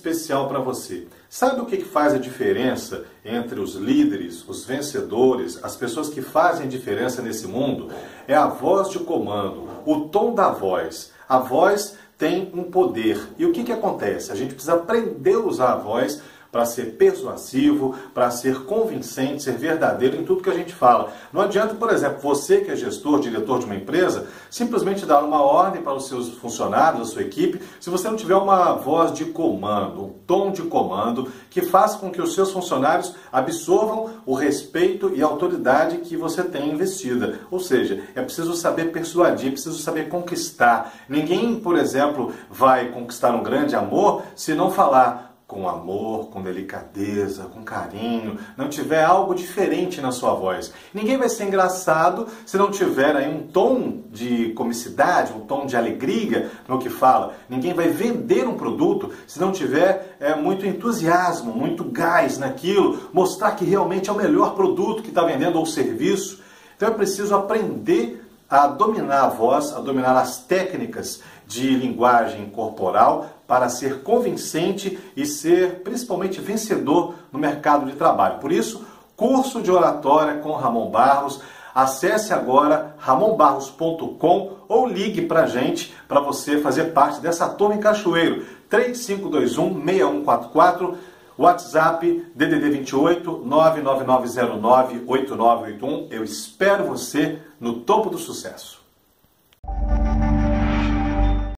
especial para você. Sabe o que faz a diferença entre os líderes, os vencedores, as pessoas que fazem diferença nesse mundo? É a voz de comando, o tom da voz. A voz tem um poder. E o que, que acontece? A gente precisa aprender a usar a voz para ser persuasivo, para ser convincente, ser verdadeiro em tudo que a gente fala. Não adianta, por exemplo, você que é gestor, diretor de uma empresa, simplesmente dar uma ordem para os seus funcionários, a sua equipe, se você não tiver uma voz de comando, um tom de comando que faça com que os seus funcionários absorvam o respeito e a autoridade que você tem investida. Ou seja, é preciso saber persuadir, é preciso saber conquistar. Ninguém, por exemplo, vai conquistar um grande amor se não falar com amor, com delicadeza, com carinho, não tiver algo diferente na sua voz. Ninguém vai ser engraçado se não tiver aí um tom de comicidade, um tom de alegria no que fala. Ninguém vai vender um produto se não tiver é, muito entusiasmo, muito gás naquilo, mostrar que realmente é o melhor produto que está vendendo ou serviço. Então é preciso aprender a dominar a voz, a dominar as técnicas de linguagem corporal para ser convincente e ser principalmente vencedor no mercado de trabalho. Por isso, curso de oratória com Ramon Barros. Acesse agora ramonbarros.com ou ligue para a gente para você fazer parte dessa turma em Cachoeiro. 3521 6144 WhatsApp DDD 28 99909 8981. Eu espero você no topo do sucesso.